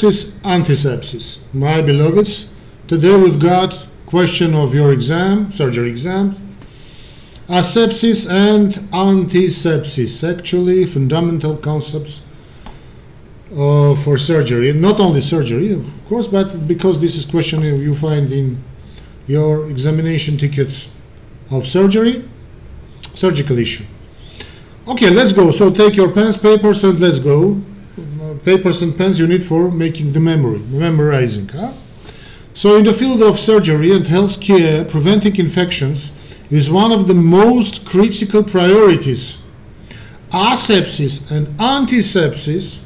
Asepsis, antisepsis. My beloveds, today we've got question of your exam, surgery exam. Asepsis and antisepsis, actually fundamental concepts uh, for surgery. Not only surgery, of course, but because this is question you find in your examination tickets of surgery, surgical issue. Okay, let's go. So take your pens, papers, and let's go. Papers and pens you need for making the memory, memorizing. Huh? So in the field of surgery and health care, preventing infections is one of the most critical priorities. Asepsis and antisepsis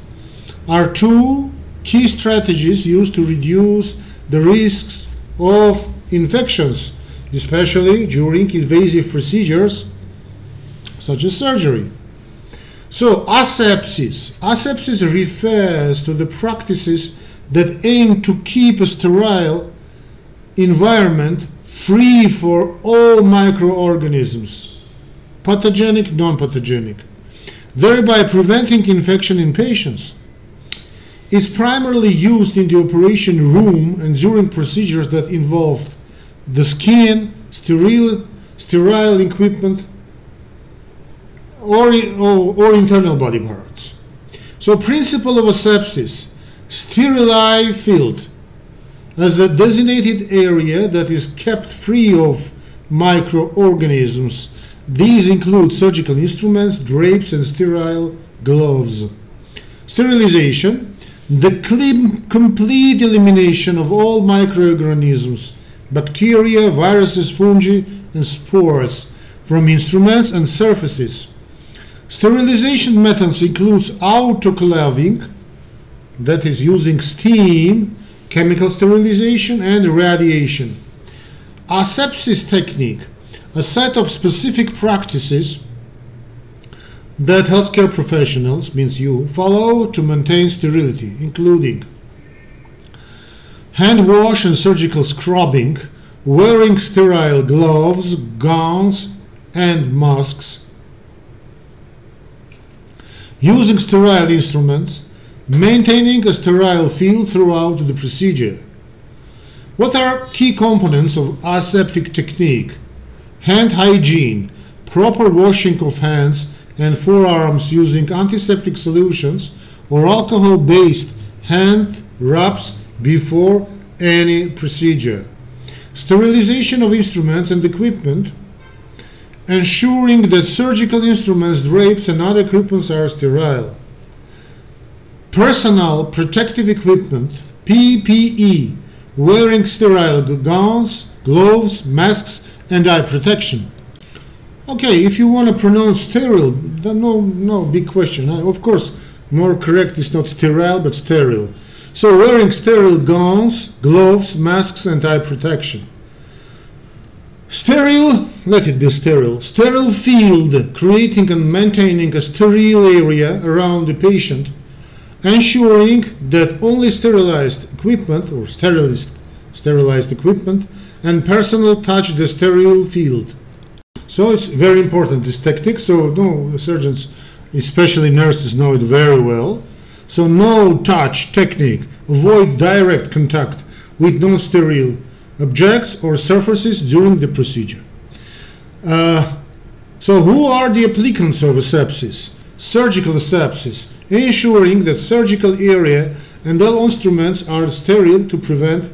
are two key strategies used to reduce the risks of infections, especially during invasive procedures such as surgery. So, asepsis. Asepsis refers to the practices that aim to keep a sterile environment free for all microorganisms, pathogenic, non-pathogenic, thereby preventing infection in patients. It's primarily used in the operation room and during procedures that involve the skin, sterile, sterile equipment, or, or, or internal body parts. So principle of asepsis, sterilize field as the designated area that is kept free of microorganisms. These include surgical instruments, drapes, and sterile gloves. Sterilization, the complete elimination of all microorganisms, bacteria, viruses, fungi, and spores from instruments and surfaces Sterilization methods includes autoclaving, that is using steam, chemical sterilization, and radiation. Asepsis technique, a set of specific practices that healthcare professionals, means you, follow to maintain sterility, including hand wash and surgical scrubbing, wearing sterile gloves, gowns, and masks, using sterile instruments, maintaining a sterile field throughout the procedure. What are key components of aseptic technique? Hand hygiene, proper washing of hands and forearms using antiseptic solutions or alcohol-based hand wraps before any procedure. Sterilization of instruments and equipment ensuring that surgical instruments, drapes, and other equipment are sterile. Personal protective equipment, PPE, wearing sterile gowns, gloves, masks, and eye protection. Okay, if you want to pronounce sterile, no, no big question. Uh, of course, more correct is not sterile, but sterile. So wearing sterile gowns, gloves, masks, and eye protection. Sterile, let it be sterile, sterile field, creating and maintaining a sterile area around the patient, ensuring that only sterilized equipment or sterilized, sterilized equipment and personnel touch the sterile field. So it's very important, this technique, so no surgeons, especially nurses, know it very well. So no touch technique, avoid direct contact with non-sterile objects or surfaces during the procedure. Uh, so who are the applicants of asepsis? Surgical asepsis, ensuring that surgical area and all instruments are sterile to prevent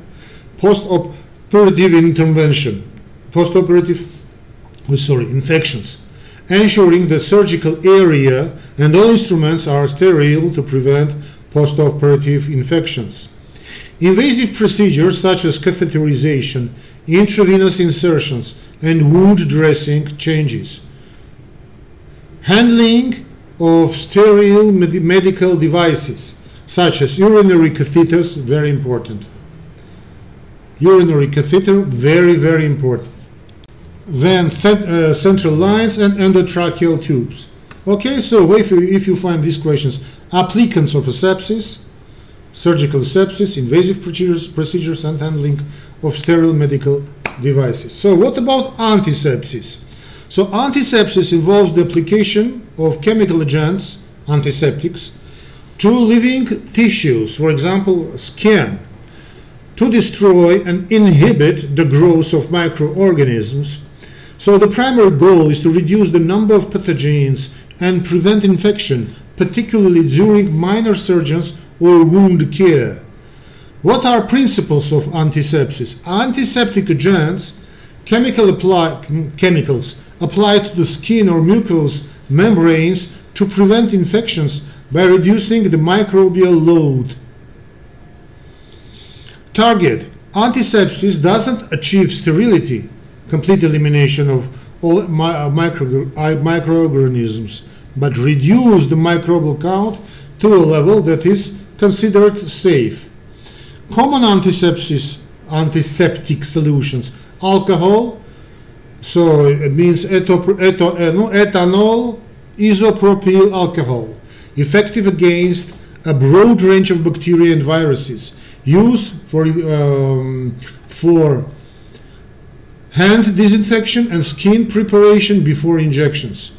post-operative intervention, post-operative, oh, sorry, infections, ensuring that surgical area and all instruments are sterile to prevent post-operative infections. Invasive procedures such as catheterization, intravenous insertions, and wound dressing changes. Handling of sterile med medical devices such as urinary catheters, very important. Urinary catheter, very, very important. Then uh, central lines and endotracheal tubes. Okay, so if you, if you find these questions, applicants of asepsis, surgical sepsis, invasive procedures, procedures and handling of sterile medical devices. So what about antisepsis? So antisepsis involves the application of chemical agents, antiseptics, to living tissues, for example, skin, to destroy and inhibit the growth of microorganisms. So the primary goal is to reduce the number of pathogens and prevent infection, particularly during minor surgeons or wound care. What are principles of antisepsis? Antiseptic agents, chemical apply, chemicals applied to the skin or mucous membranes to prevent infections by reducing the microbial load. Target antisepsis doesn't achieve sterility, complete elimination of all uh, micro, uh, microorganisms, but reduce the microbial count to a level that is considered safe. Common antisepsis antiseptic solutions alcohol, so it means eto, ethanol, isopropyl alcohol, effective against a broad range of bacteria and viruses, used for, um, for hand disinfection and skin preparation before injections.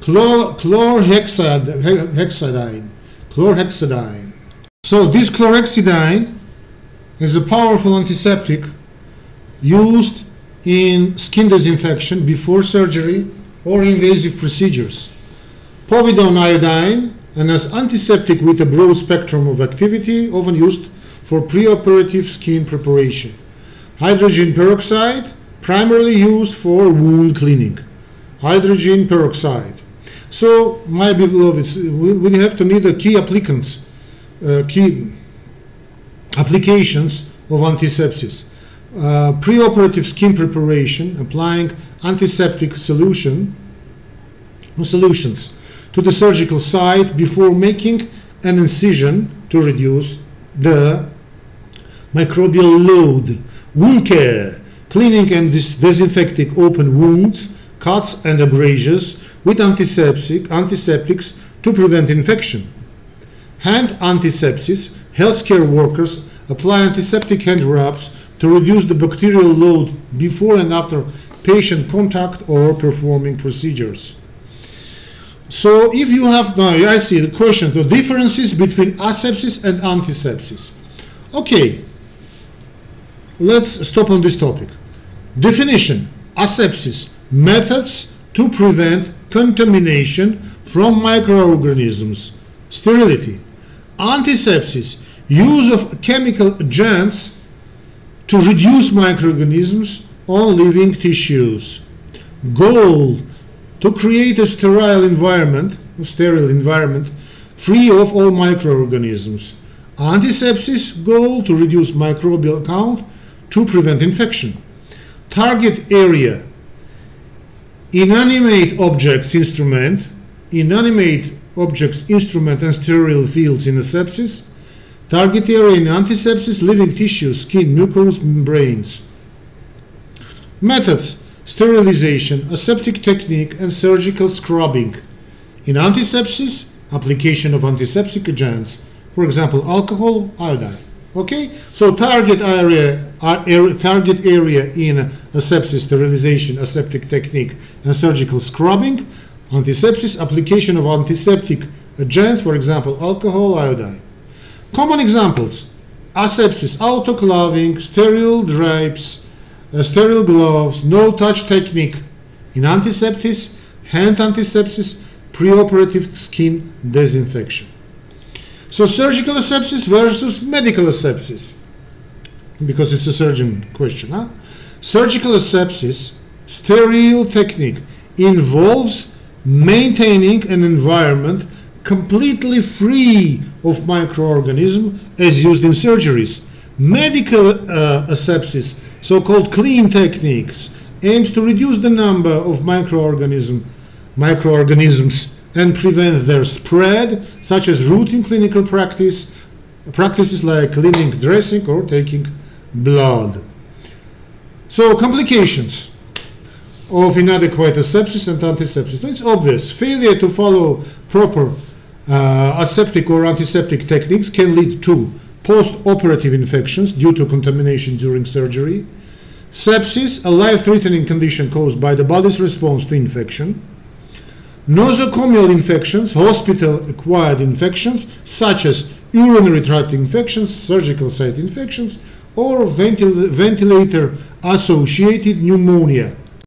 Chlor, chlorhexidine, chlorhexidine. So this chlorhexidine is a powerful antiseptic used in skin disinfection before surgery or invasive procedures. Povidone iodine, and as antiseptic with a broad spectrum of activity, often used for preoperative skin preparation. Hydrogen peroxide, primarily used for wound cleaning. Hydrogen peroxide. So, my beloveds, we have to need the key applicants, key applications of antisepsis. Uh, preoperative skin preparation, applying antiseptic solution solutions to the surgical site before making an incision to reduce the microbial load. Wound care, cleaning and dis disinfecting open wounds, cuts and abrasions with antiseptic, antiseptics to prevent infection. Hand antisepsis, healthcare workers apply antiseptic hand wraps to reduce the bacterial load before and after patient contact or performing procedures. So if you have now, I see the question, the differences between asepsis and antisepsis. Okay, let's stop on this topic. Definition, asepsis, methods to prevent contamination from microorganisms, sterility. Antisepsis, use of chemical agents to reduce microorganisms on living tissues. Goal to create a sterile environment, a sterile environment, free of all microorganisms. Antisepsis goal to reduce microbial count to prevent infection. Target area inanimate objects instrument, inanimate objects instrument and sterile fields in asepsis Target area in antisepsis, living tissue, skin, mucous membranes. Methods sterilization, aseptic technique, and surgical scrubbing. In antisepsis, application of antiseptic agents, for example, alcohol, iodine. Okay, so target area, er, target area in asepsis, sterilization, aseptic technique, and surgical scrubbing. Antisepsis, application of antiseptic agents, for example, alcohol, iodine. Common examples asepsis, autoclaving, sterile drapes, uh, sterile gloves, no touch technique. In antisepsis, hand antisepsis, preoperative skin disinfection. So surgical asepsis versus medical asepsis, because it's a surgeon question. Huh? Surgical asepsis, sterile technique, involves maintaining an environment completely free of microorganisms as used in surgeries. Medical uh, asepsis, so-called clean techniques, aims to reduce the number of microorganism, microorganisms and prevent their spread, such as routine clinical practice, practices like cleaning, dressing, or taking blood. So complications of inadequate asepsis and antisepsis. It's obvious. Failure to follow proper uh, aseptic or antiseptic techniques can lead to post-operative infections due to contamination during surgery, sepsis, a life-threatening condition caused by the body's response to infection, Nosocomial infections, hospital-acquired infections, such as urinary tract infections, surgical site infections, or ventil- ventilator-associated pneumonia.